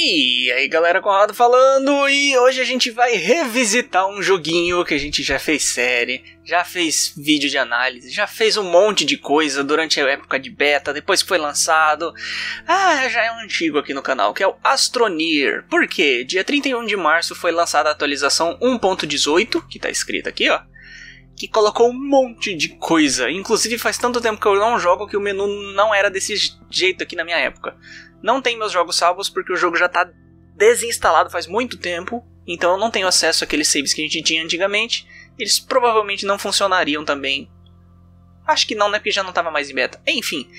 E aí galera, Conrado falando, e hoje a gente vai revisitar um joguinho que a gente já fez série, já fez vídeo de análise, já fez um monte de coisa durante a época de beta, depois que foi lançado. Ah, já é um antigo aqui no canal, que é o Astroneer. Por quê? Dia 31 de março foi lançada a atualização 1.18, que tá escrito aqui, ó que colocou um monte de coisa. Inclusive faz tanto tempo que eu não jogo que o menu não era desse jeito aqui na minha época. Não tenho meus jogos salvos porque o jogo já está desinstalado faz muito tempo, então eu não tenho acesso àqueles saves que a gente tinha antigamente. Eles provavelmente não funcionariam também. Acho que não, né? Porque já não estava mais em beta. Enfim,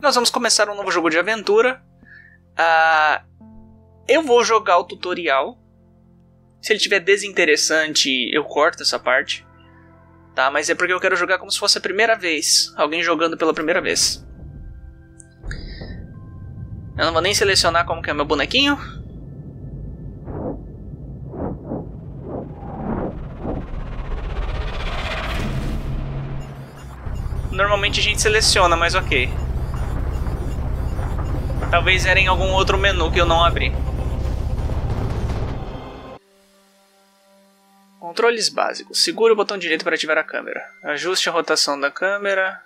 nós vamos começar um novo jogo de aventura. Uh, eu vou jogar o tutorial. Se ele tiver desinteressante, eu corto essa parte. Tá? Mas é porque eu quero jogar como se fosse a primeira vez. Alguém jogando pela primeira vez. Eu não vou nem selecionar como que é meu bonequinho. Normalmente a gente seleciona, mas ok. Talvez era em algum outro menu que eu não abri. Controles básicos. Segure o botão direito para ativar a câmera. Ajuste a rotação da câmera.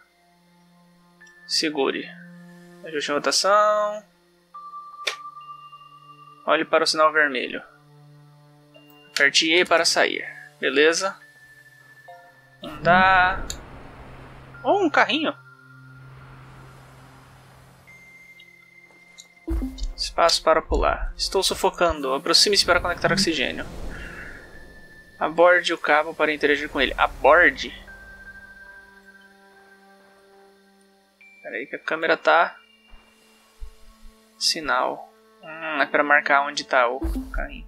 Segure. Ajuste a rotação. Olhe para o sinal vermelho. Aperte E para sair. Beleza. Andar. Oh, um carrinho. Espaço para pular. Estou sufocando. Aproxime-se para conectar oxigênio. Aborde o cabo para interagir com ele. Aborde? Espera aí que a câmera tá... Sinal. Hum, é pra marcar onde tá o carrinho.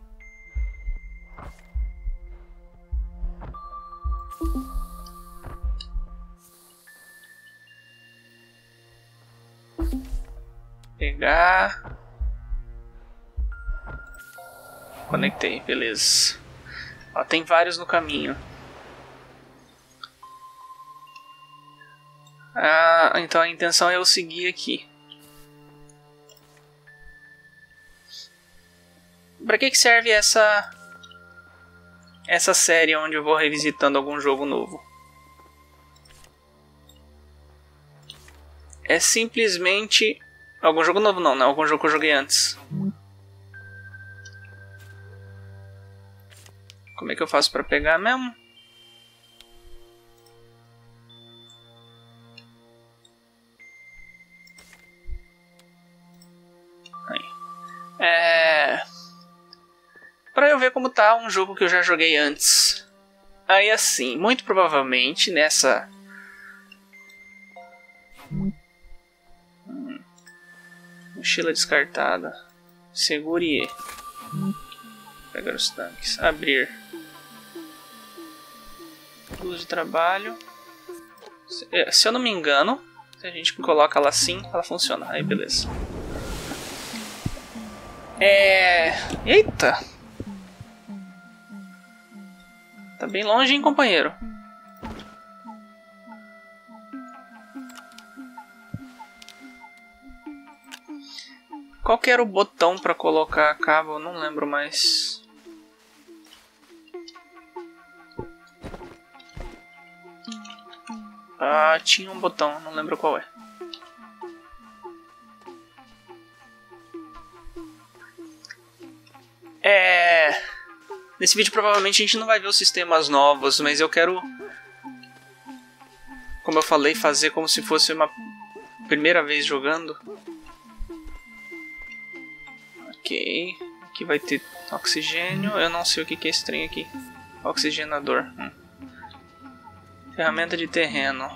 Pegar. Conectei, beleza. Ó, tem vários no caminho. Ah, então a intenção é eu seguir aqui. Pra que, que serve essa essa série onde eu vou revisitando algum jogo novo? É simplesmente algum jogo novo não, né? Algum jogo que eu joguei antes. Como é que eu faço para pegar mesmo? Aí. É para eu ver como tá um jogo que eu já joguei antes. Aí assim, muito provavelmente nessa hum. mochila descartada. Segure. Pegar os tanques. Abrir. Luz de trabalho. Eh, se eu não me engano, se a gente coloca ela assim, ela funciona. Aí beleza. É. Eita! Tá bem longe, hein, companheiro? Qual que era o botão para colocar cabo? Eu não lembro mais. Ah, tinha um botão, não lembro qual. É... Nesse vídeo provavelmente a gente não vai ver os sistemas novos, mas eu quero, como eu falei, fazer como se fosse uma primeira vez jogando. Ok, aqui vai ter oxigênio, eu não sei o que é esse trem aqui. Oxigenador. Hum. Ferramenta de terreno.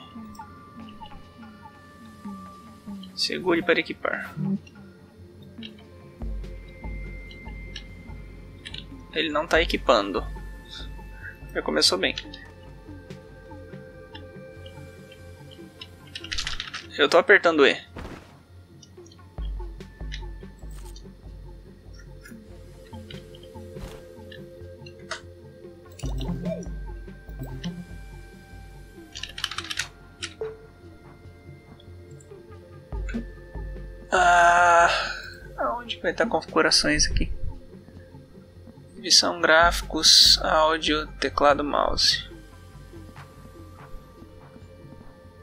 Segure para equipar. Ele não está equipando. Já começou bem. Eu estou apertando E. Ah, aonde vai estar configurações aqui. Edição gráficos, áudio, teclado, mouse.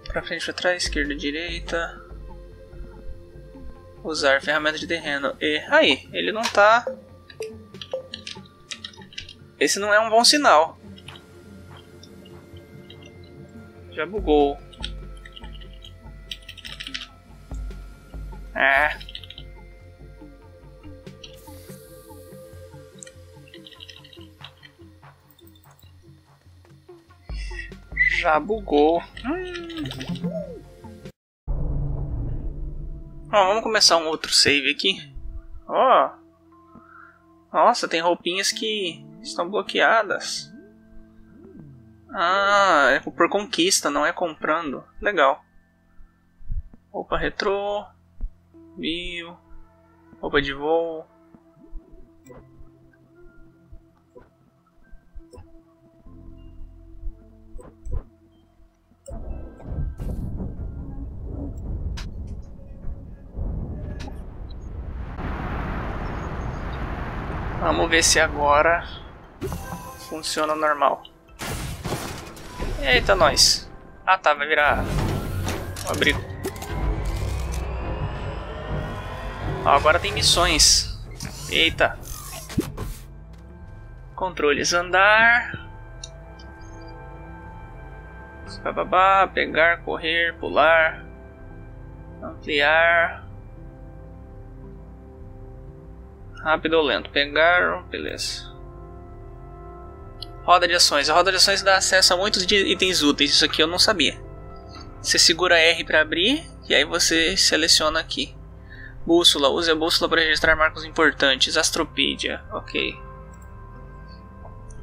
Pra frente, pra trás, esquerda, direita. Usar ferramenta de terreno. E aí, ele não tá. Esse não é um bom sinal. Já bugou. É. Já bugou. Hum. Vamos começar um outro save aqui. Ó. Nossa, tem roupinhas que estão bloqueadas. Ah, é por conquista, não é comprando. Legal. Roupa retrô. Bio. Roupa de voo. Vamos ver se agora funciona normal. Eita, nós. Ah tá, vai virar um abrigo. Ó, agora tem missões. Eita. Controles andar. Bababá, pegar, correr, pular. Ampliar. Rápido ou lento? Pegar, beleza. Roda de ações. A roda de ações dá acesso a muitos itens úteis. Isso aqui eu não sabia. Você segura R para abrir e aí você seleciona aqui. Bússola. Use a bússola para registrar marcos importantes. Astropedia. Ok.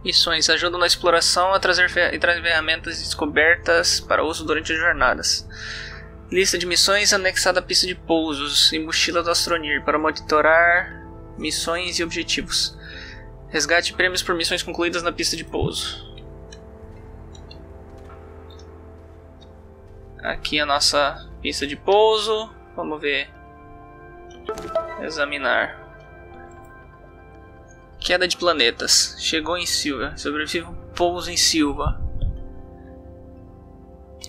Missões. Ajudam na exploração a trazer e trazer ferramentas descobertas para uso durante as jornadas. Lista de missões anexada à pista de pousos e mochila do Astronir para monitorar missões e objetivos. Resgate prêmios por missões concluídas na pista de pouso. Aqui a nossa pista de pouso. Vamos ver. Examinar. Queda de planetas. Chegou em Silva. Sobrevive um pouso em Silva.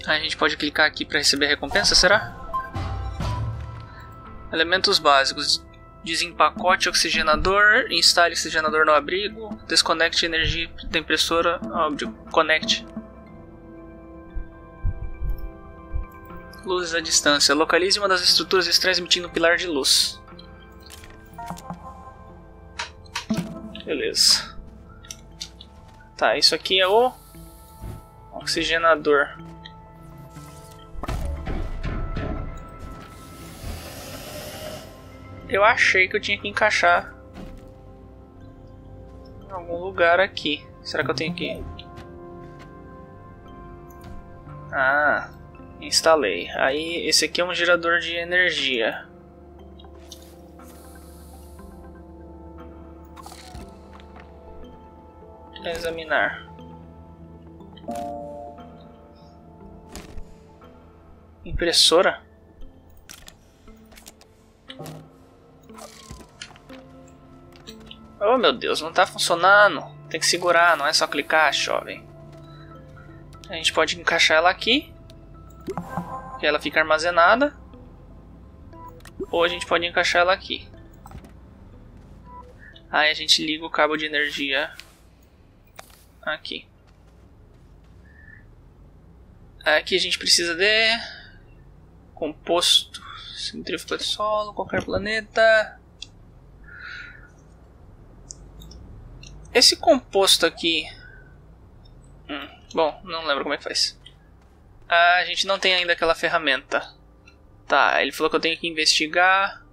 A gente pode clicar aqui para receber recompensa, será? Elementos básicos. Desempacote oxigenador, instale oxigenador no abrigo, desconecte energia da impressora óbvio, conecte. Luzes à distância. Localize uma das estruturas estranhas emitindo um pilar de luz. Beleza. Tá, isso aqui é o oxigenador. Eu achei que eu tinha que encaixar em algum lugar aqui. Será que eu tenho que... Ah, instalei. Aí esse aqui é um gerador de energia. Examinar. Impressora? Oh meu Deus, não tá funcionando. Tem que segurar, não é só clicar, jovem. A gente pode encaixar ela aqui. Que ela fica armazenada. Ou a gente pode encaixar ela aqui. Aí a gente liga o cabo de energia aqui. Aqui a gente precisa de composto centrífuga de solo, qualquer planeta. Esse composto aqui. Hum, bom, não lembro como é que faz. Ah, a gente não tem ainda aquela ferramenta. Tá, ele falou que eu tenho que investigar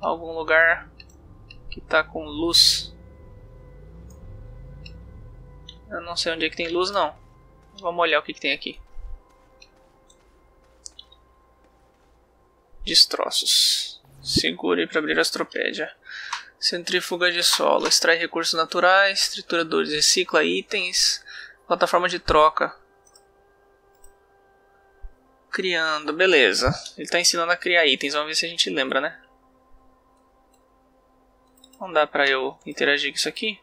algum lugar que tá com luz. Eu não sei onde é que tem luz não. Vamos olhar o que, que tem aqui. Destroços. Segure para abrir a astropédia. Centrífuga de solo, extrai recursos naturais, trituradores, recicla itens, plataforma de troca. Criando, beleza. Ele está ensinando a criar itens, vamos ver se a gente lembra, né? Não dá pra eu interagir com isso aqui?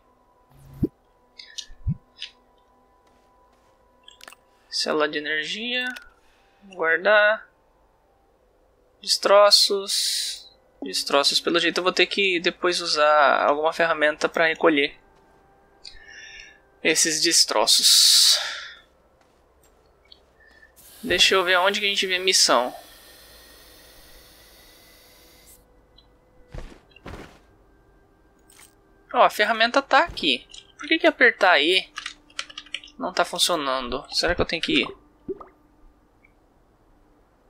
Célula de energia. Guardar. Destroços. Destroços. Pelo jeito eu vou ter que depois usar alguma ferramenta para recolher esses destroços. Deixa eu ver onde que a gente vê missão. Ó, a ferramenta tá aqui. Por que que apertar E não tá funcionando? Será que eu tenho que ir?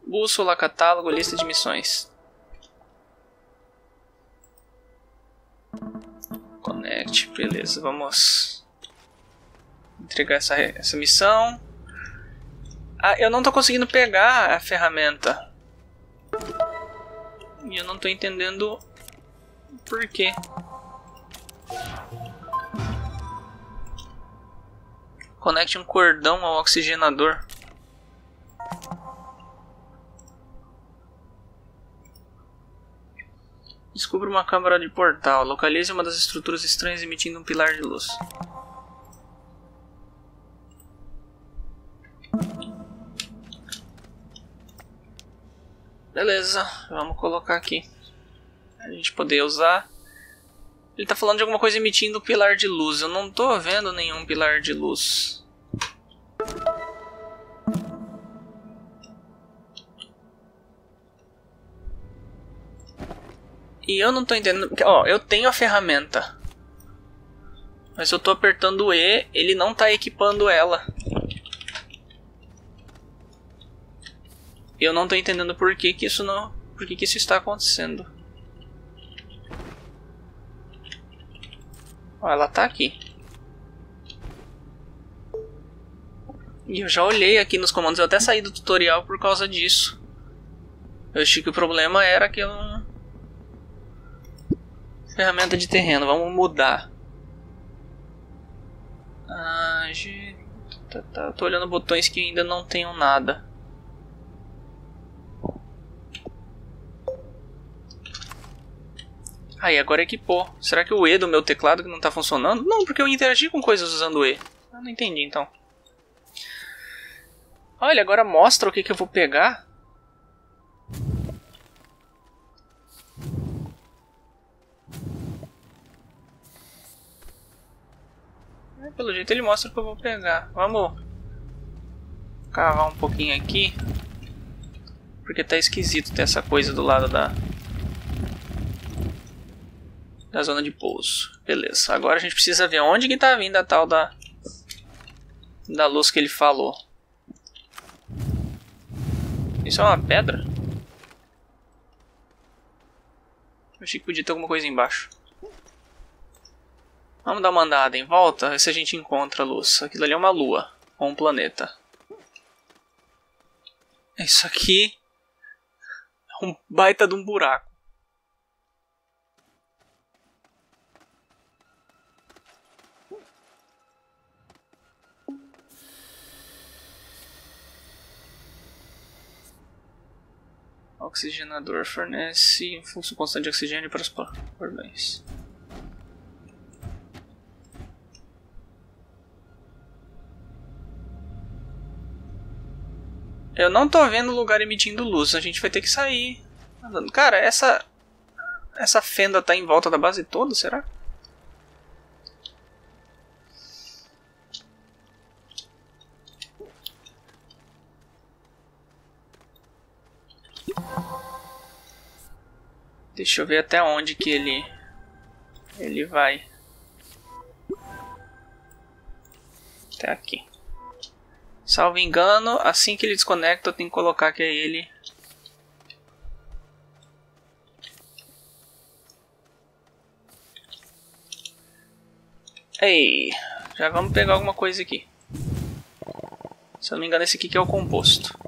Bússola, catálogo, lista de missões. Connect, beleza, vamos entregar essa, essa missão. Ah, eu não tô conseguindo pegar a ferramenta. E eu não tô entendendo por quê. Conecte um cordão ao oxigenador. Descubra uma câmara de portal. Localize uma das estruturas estranhas emitindo um pilar de luz. Beleza, vamos colocar aqui. A gente poder usar. Ele tá falando de alguma coisa emitindo pilar de luz. Eu não tô vendo nenhum pilar de luz. E eu não tô entendendo. Ó, eu tenho a ferramenta. Mas eu tô apertando E, ele não tá equipando ela. Eu não tô entendendo por que, que isso não. Por que, que isso está acontecendo. Ó, ela tá aqui. E eu já olhei aqui nos comandos, eu até saí do tutorial por causa disso. Eu achei que o problema era que eu não Ferramenta de terreno, vamos mudar. Ah, tá, tá, tô olhando botões que ainda não tenham nada. Aí, agora equipou. Será que o E do meu teclado que não está funcionando? Não, porque eu interagi com coisas usando o E. Eu não entendi então. Olha, agora mostra o que, que eu vou pegar. Pelo jeito ele mostra que eu vou pegar. Vamos cavar um pouquinho aqui. Porque tá esquisito ter essa coisa do lado da... Da zona de pouso. Beleza. Agora a gente precisa ver onde que tá vindo a tal da... Da luz que ele falou. Isso é uma pedra? Eu achei que podia ter alguma coisa embaixo. Vamos dar uma andada em volta, ver se a gente encontra a luz. Aquilo ali é uma lua, ou um planeta. Isso aqui é um baita de um buraco. Oxigenador fornece fluxo constante de oxigênio para os cordões. Eu não tô vendo lugar emitindo luz, a gente vai ter que sair. Cara, essa essa fenda tá em volta da base toda, será? Deixa eu ver até onde que ele ele vai. Até aqui. Salvo engano, assim que ele desconecta eu tenho que colocar que é ele. Ei, já vamos pegar alguma coisa aqui. Se eu não me engano esse aqui que é o composto.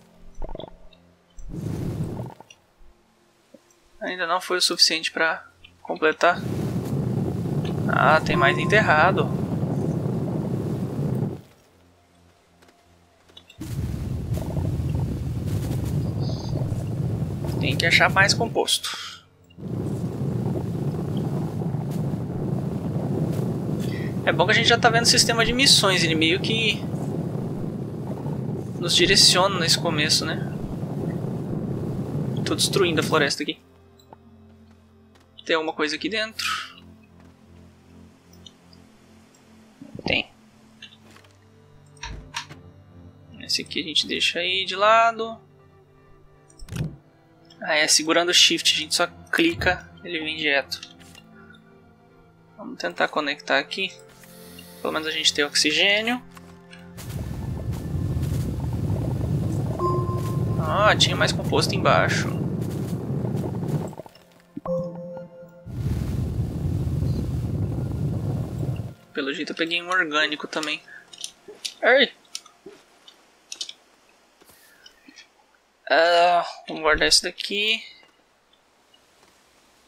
Ainda não foi o suficiente para completar. Ah, tem mais enterrado. Tem que achar mais composto. É bom que a gente já tá vendo o sistema de missões, ele meio que nos direciona nesse começo, né? Tô destruindo a floresta aqui. Tem alguma coisa aqui dentro? Tem. Esse aqui a gente deixa aí de lado. Ah, é segurando o shift, a gente só clica, ele vem direto. Vamos tentar conectar aqui. Pelo menos a gente tem oxigênio. Ah, tinha mais composto embaixo. Pelo jeito eu peguei um orgânico também. Ai! Uh, vamos guardar isso daqui.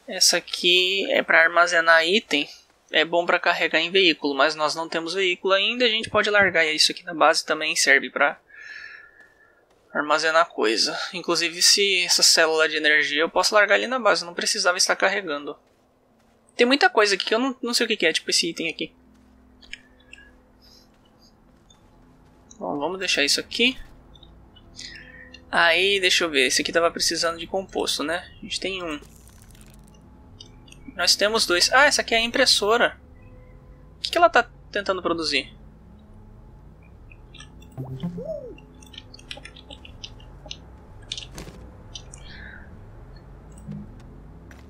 Essa aqui é para armazenar item. É bom para carregar em veículo, mas nós não temos veículo ainda. A gente pode largar isso aqui na base também serve para armazenar coisa. Inclusive, se essa célula de energia eu posso largar ali na base, não precisava estar carregando. Tem muita coisa aqui que eu não, não sei o que é, tipo esse item aqui. Bom, vamos deixar isso aqui. Aí, deixa eu ver, esse aqui tava precisando de composto, né? A gente tem um. Nós temos dois. Ah, essa aqui é a impressora. O que, que ela tá tentando produzir?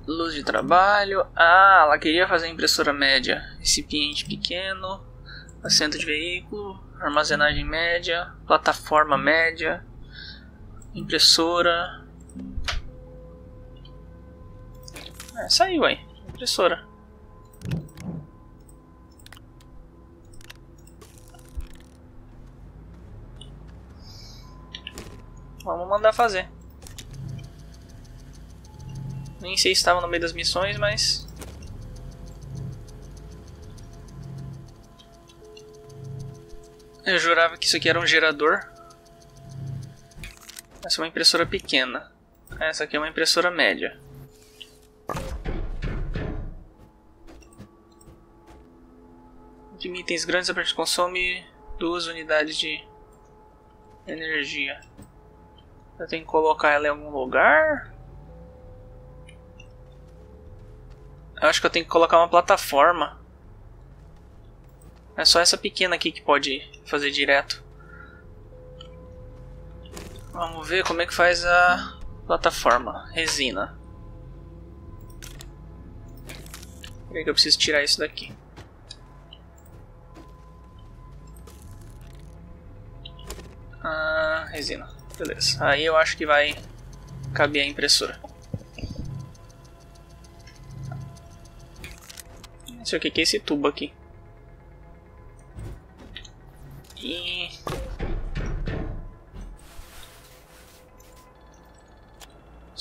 Luz de trabalho. Ah, ela queria fazer impressora média. Recipiente pequeno. Assento de veículo. Armazenagem média. Plataforma média Impressora. É, saiu aí. Impressora. Vamos mandar fazer. Nem sei se estava no meio das missões, mas... Eu jurava que isso aqui era um gerador. Essa é uma impressora pequena. Essa aqui é uma impressora média. De itens grandes a gente consome duas unidades de energia. Eu tenho que colocar ela em algum lugar? Eu acho que eu tenho que colocar uma plataforma. É só essa pequena aqui que pode fazer direto. Vamos ver como é que faz a plataforma. Resina. Peraí que eu preciso tirar isso daqui. Ah, resina. Beleza. Aí eu acho que vai caber a impressora. Não sei o que é esse tubo aqui. E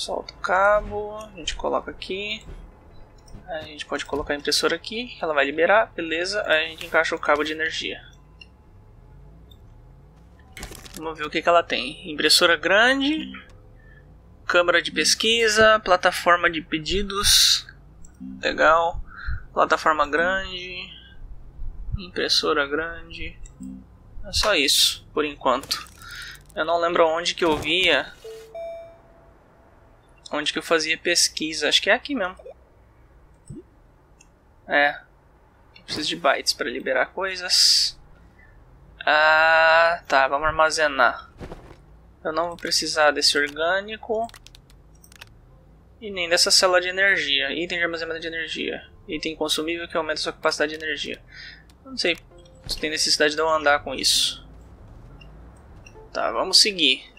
Solta o cabo, a gente coloca aqui. A gente pode colocar a impressora aqui, ela vai liberar, beleza. Aí a gente encaixa o cabo de energia. Vamos ver o que, que ela tem. Impressora grande, câmara de pesquisa, plataforma de pedidos, legal. Plataforma grande, impressora grande. É só isso, por enquanto. Eu não lembro onde que eu via onde que eu fazia pesquisa. Acho que é aqui mesmo. É. Preciso de bytes para liberar coisas. Ah, tá. Vamos armazenar. Eu não vou precisar desse orgânico. E nem dessa célula de energia. Item de armazenamento de energia. Item consumível que aumenta sua capacidade de energia. Não sei se tem necessidade de eu andar com isso. Tá, vamos seguir.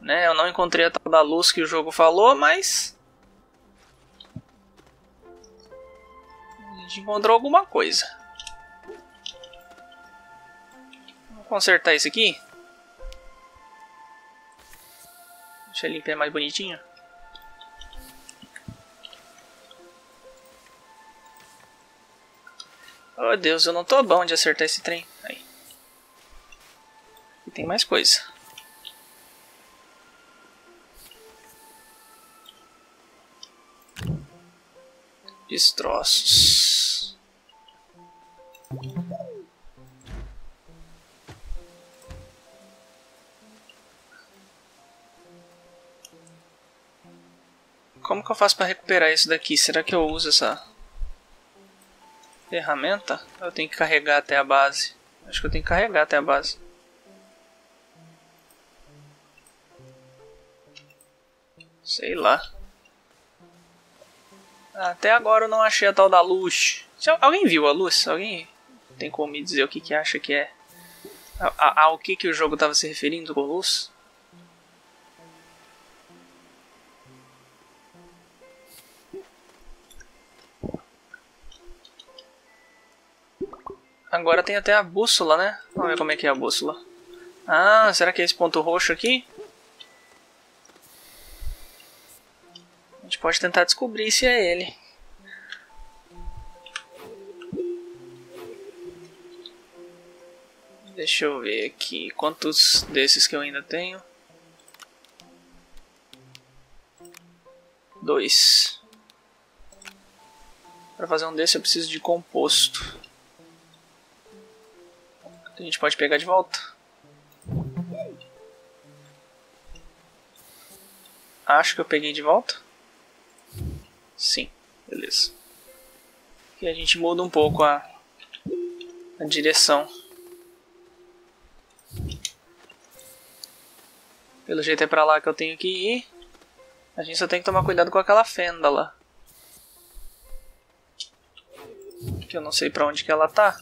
Né? Eu não encontrei a tal da luz que o jogo falou, mas... A gente encontrou alguma coisa. Vamos consertar isso aqui. Deixa ele limpar mais bonitinho. Oh Deus, eu não tô bom de acertar esse trem. Aí. E tem mais coisa. Destroços. Como que eu faço para recuperar isso daqui? Será que eu uso essa ferramenta? Eu tenho que carregar até a base. Acho que eu tenho que carregar até a base. Sei lá. Até agora eu não achei a tal da luz. Alguém viu a luz? Alguém tem como me dizer o que, que acha que é? Ao que, que o jogo estava se referindo com luz? Agora tem até a bússola, né? Vamos ver como é que é a bússola. Ah, será que é esse ponto roxo aqui? Gente pode tentar descobrir se é ele. Deixa eu ver aqui quantos desses que eu ainda tenho. Dois. Para fazer um desse eu preciso de composto. A gente pode pegar de volta. Acho que eu peguei de volta. Sim, beleza. E a gente muda um pouco a, a direção. Pelo jeito é pra lá que eu tenho que ir. A gente só tem que tomar cuidado com aquela fenda lá. Que eu não sei pra onde que ela tá.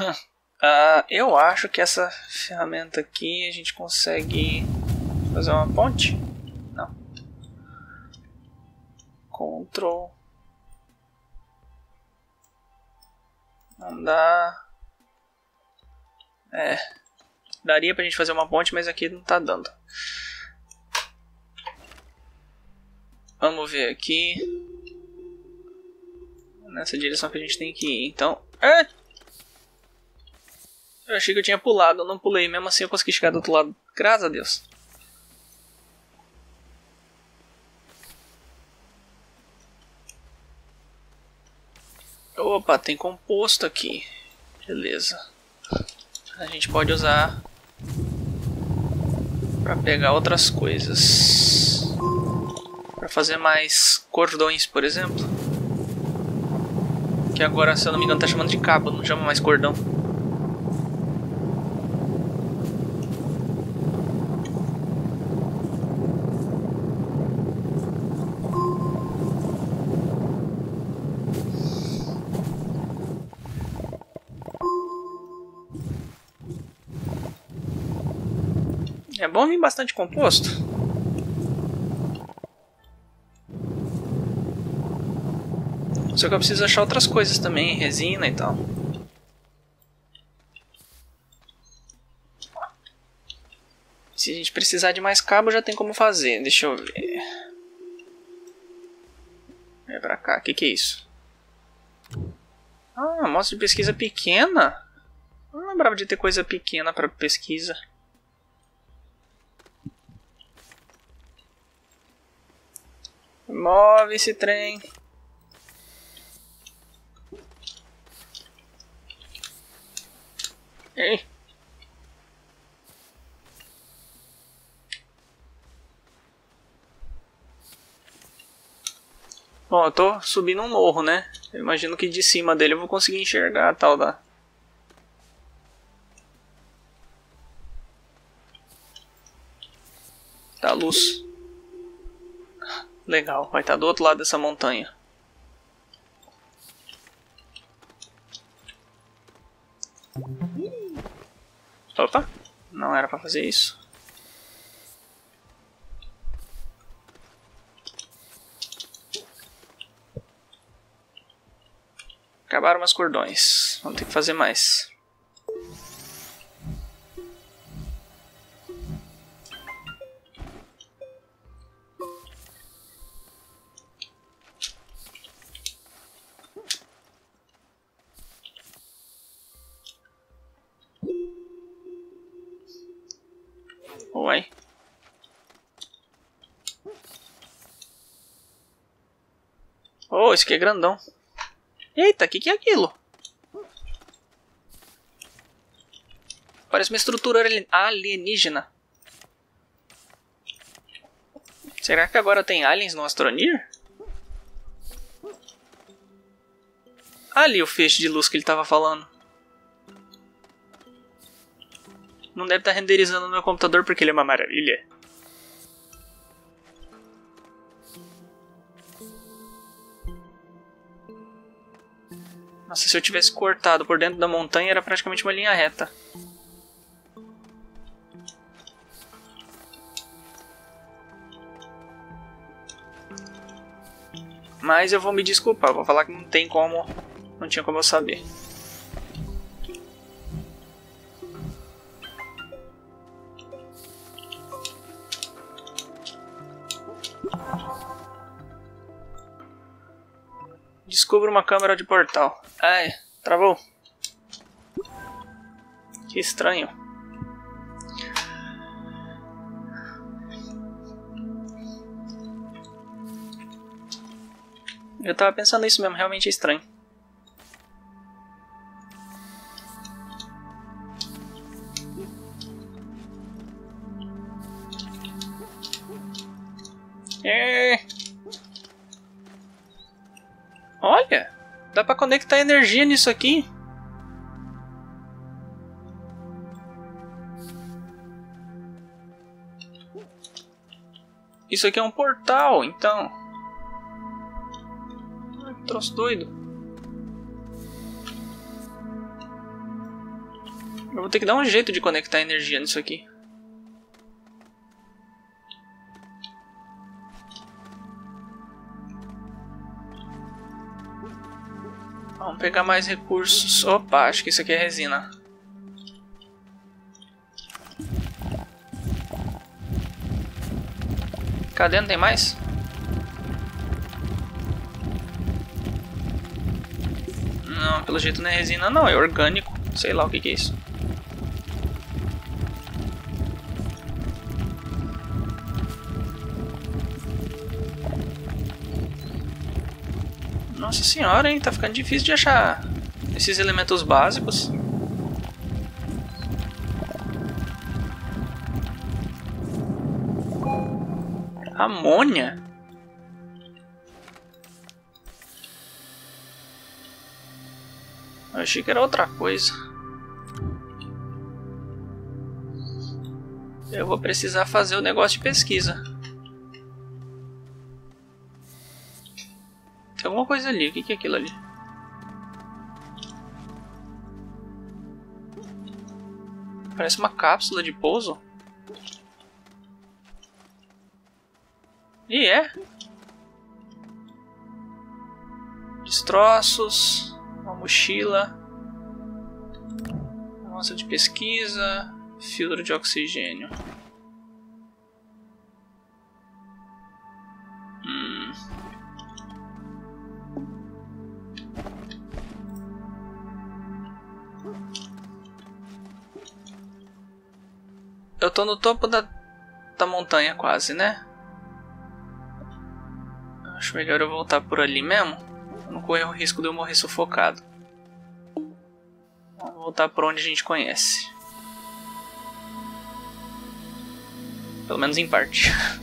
Uh, eu acho que essa ferramenta aqui a gente consegue fazer uma ponte. Não. Ctrl. Não dá. É. Daria pra gente fazer uma ponte, mas aqui não tá dando. Vamos ver aqui. Nessa direção que a gente tem que ir. Então. É! Eu achei que eu tinha pulado, eu não pulei. Mesmo assim eu consegui chegar do outro lado. Graças a Deus. Opa, tem composto aqui. Beleza. A gente pode usar para pegar outras coisas. Para fazer mais cordões, por exemplo. Que agora, se eu não me engano, tá chamando de cabo, não chama mais cordão. É bom vir bastante composto. Só que eu preciso achar outras coisas também, resina e tal. Se a gente precisar de mais cabo, já tem como fazer. Deixa eu ver. É pra cá. O que, que é isso? Ah, amostra de pesquisa pequena. Não lembrava de ter coisa pequena para pesquisa. Move esse trem. Ei. Bom, eu tô subindo um morro, né? Eu imagino que de cima dele eu vou conseguir enxergar a tal da... Da luz. Legal, vai estar do outro lado dessa montanha. Não era para fazer isso. Acabaram os cordões. Vamos ter que fazer mais. Oh, isso aqui é grandão. Eita, o que, que é aquilo? Parece uma estrutura alienígena. Será que agora tem aliens no Astronir? Ali o feixe de luz que ele estava falando. Não deve estar tá renderizando no meu computador porque ele é uma maravilha. Nossa, se eu tivesse cortado por dentro da montanha era praticamente uma linha reta. Mas eu vou me desculpar, vou falar que não tem como, não tinha como eu saber. Descubra uma câmera de portal. Ai, travou. Que estranho. Eu tava pensando isso mesmo, realmente é estranho. Energia nisso aqui. Isso aqui é um portal, então troço doido. Eu vou ter que dar um jeito de conectar energia nisso aqui. Pegar mais recursos. Opa, acho que isso aqui é resina. Cadê? Não tem mais? Não, pelo jeito não é resina não, é orgânico. Sei lá o que, que é isso. Nossa senhora, hein? Tá ficando difícil de achar esses elementos básicos. Amônia? Eu achei que era outra coisa. Eu vou precisar fazer o negócio de pesquisa. Coisa ali. O que é aquilo ali? Parece uma cápsula de pouso. E é? Destroços uma mochila, amostra de pesquisa, filtro de oxigênio. Tô no topo da, da montanha quase, né? Acho melhor eu voltar por ali mesmo não correr o risco de eu morrer sufocado. Vamos voltar para onde a gente conhece. Pelo menos em parte.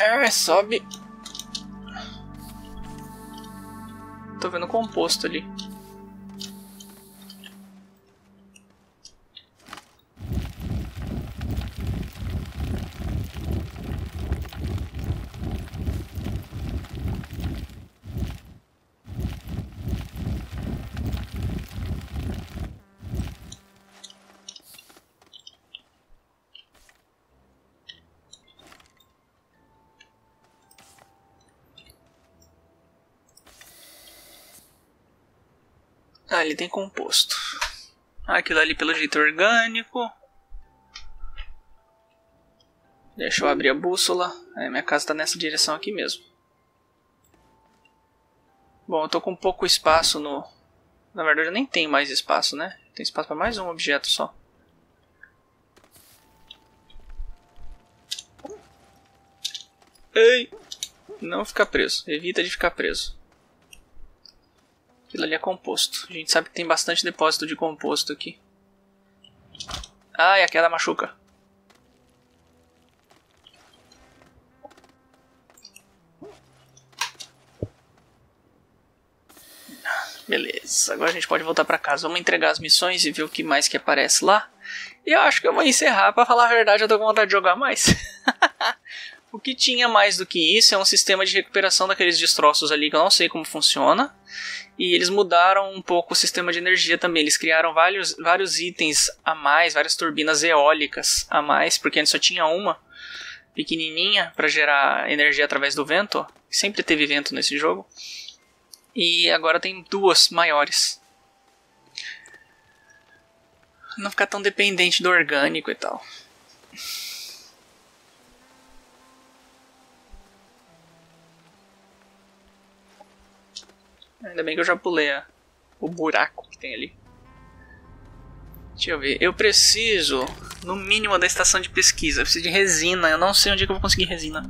É, sobe. Tô vendo composto ali. Ah, ele tem composto. Aquilo ali pelo jeito é orgânico. Deixa eu abrir a bússola. É, minha casa está nessa direção aqui mesmo. Bom, eu tô com pouco espaço no, Na verdade eu nem tenho mais espaço, né? Tem espaço para mais um objeto só. Ei! Não ficar preso. Evita de ficar preso. Aquilo ali é composto. A gente sabe que tem bastante depósito de composto aqui. Ai, a queda machuca. Beleza, agora a gente pode voltar para casa. Vamos entregar as missões e ver o que mais que aparece lá. E eu acho que eu vou encerrar, para falar a verdade, eu tô com vontade de jogar mais. o que tinha mais do que isso é um sistema de recuperação daqueles destroços ali que eu não sei como funciona. E eles mudaram um pouco o sistema de energia também. Eles criaram vários, vários itens a mais, várias turbinas eólicas a mais, porque antes só tinha uma pequenininha para gerar energia através do vento. Sempre teve vento nesse jogo. E agora tem duas maiores. Não ficar tão dependente do orgânico e tal. Ainda bem que eu já pulei a, o buraco que tem ali. Deixa eu ver. Eu preciso, no mínimo, da estação de pesquisa. Eu preciso de resina. Eu não sei onde é que eu vou conseguir resina.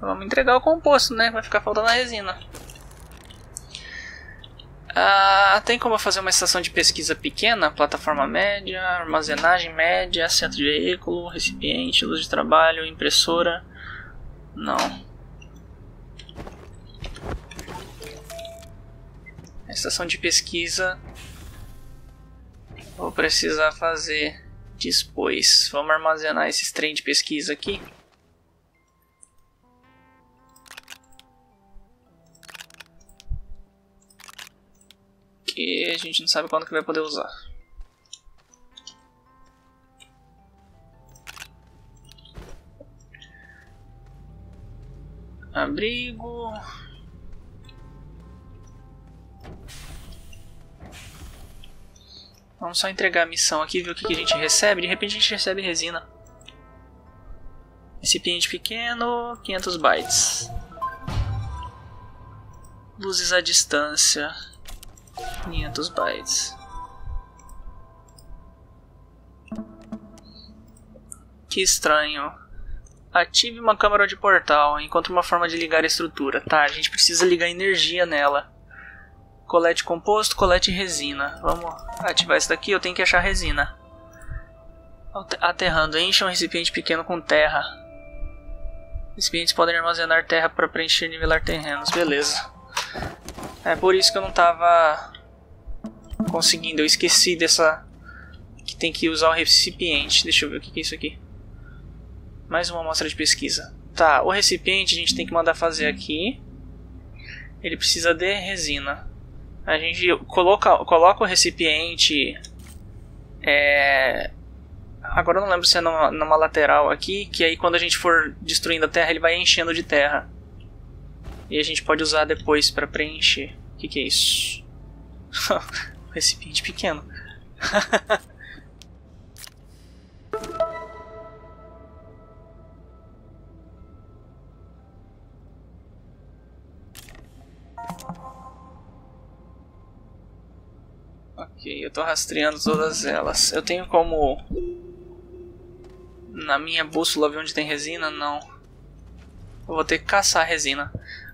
Vamos entregar o composto, né? Vai ficar faltando a resina. Ah, tem como fazer uma estação de pesquisa pequena, plataforma média, armazenagem média, centro de veículo, recipiente, luz de trabalho, impressora. Não. A estação de pesquisa vou precisar fazer depois. Vamos armazenar esses trem de pesquisa aqui. Que a gente não sabe quando que vai poder usar. Abrigo. Vamos só entregar a missão aqui, ver o que, que a gente recebe. De repente a gente recebe resina. Recipiente pequeno, 500 bytes. Luzes à distância. 500 bytes. Que estranho. Ative uma câmera de portal. Encontre uma forma de ligar a estrutura. Tá, a gente precisa ligar energia nela. Colete composto, colete resina. Vamos ativar isso daqui. Eu tenho que achar resina. Aterrando. Encha um recipiente pequeno com terra. Recipientes podem armazenar terra para preencher e nivelar terrenos. Beleza. É por isso que eu não tava conseguindo. Eu esqueci dessa. Que tem que usar o recipiente. Deixa eu ver o que é isso aqui. Mais uma amostra de pesquisa. Tá, o recipiente a gente tem que mandar fazer aqui. Ele precisa de resina. A gente coloca, coloca o recipiente. É, agora eu não lembro se é numa, numa lateral aqui. Que aí quando a gente for destruindo a terra, ele vai enchendo de terra. E a gente pode usar depois para preencher. O que, que é isso? recipiente pequeno. ok, eu tô rastreando todas elas. Eu tenho como... Na minha bússola ver onde tem resina? Não. Eu vou ter que caçar resina.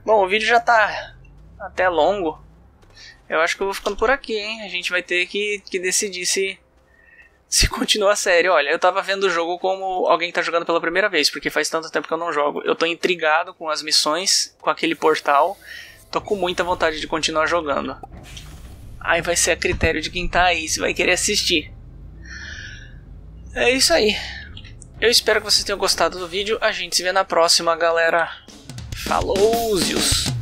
Bom, o vídeo já tá até longo. Eu acho que eu vou ficando por aqui, hein? A gente vai ter que, que decidir se, se continua a série. Olha, eu tava vendo o jogo como alguém tá jogando pela primeira vez, porque faz tanto tempo que eu não jogo. Eu tô intrigado com as missões, com aquele portal. Tô com muita vontade de continuar jogando. Aí vai ser a critério de quem tá aí, se vai querer assistir. É isso aí. Eu espero que vocês tenham gostado do vídeo. A gente se vê na próxima, galera. Falou, Zios!